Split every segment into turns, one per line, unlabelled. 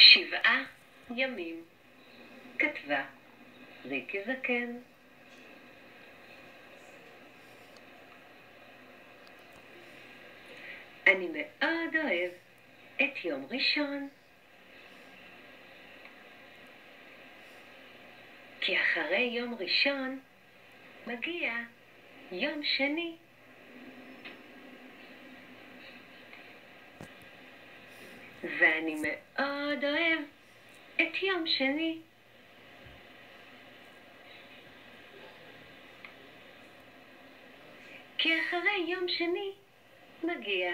שבעה ימים, כתבה ריקי זקן. אני מאוד אוהב את יום ראשון, כי אחרי יום ראשון מגיע יום שני. ואני מאוד אוהב את יום שני. כי אחרי יום שני מגיע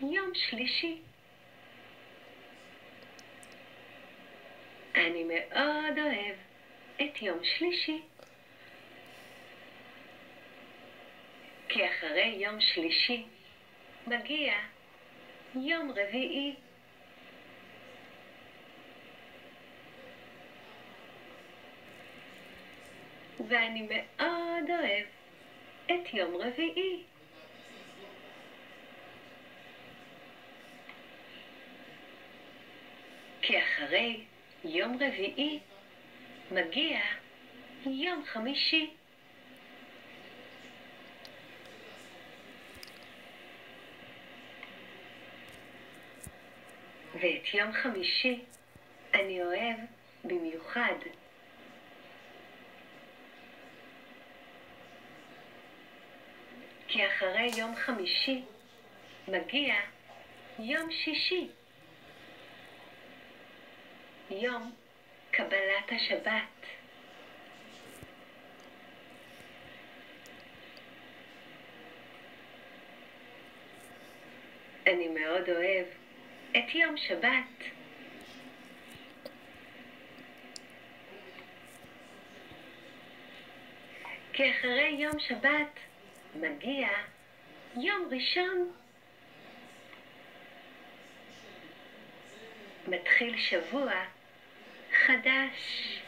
יום שלישי. אני מאוד אוהב את יום שלישי. כי אחרי יום שלישי מגיע יום רביעי. ואני מאוד אוהב את יום רביעי. כי אחרי יום רביעי מגיע יום חמישי. ואת יום חמישי אני אוהב במיוחד. כי אחרי יום חמישי מגיע יום שישי. יום קבלת השבת. אני מאוד אוהב את יום שבת. כי אחרי יום שבת מגיע יום ראשון. מתחיל שבוע חדש.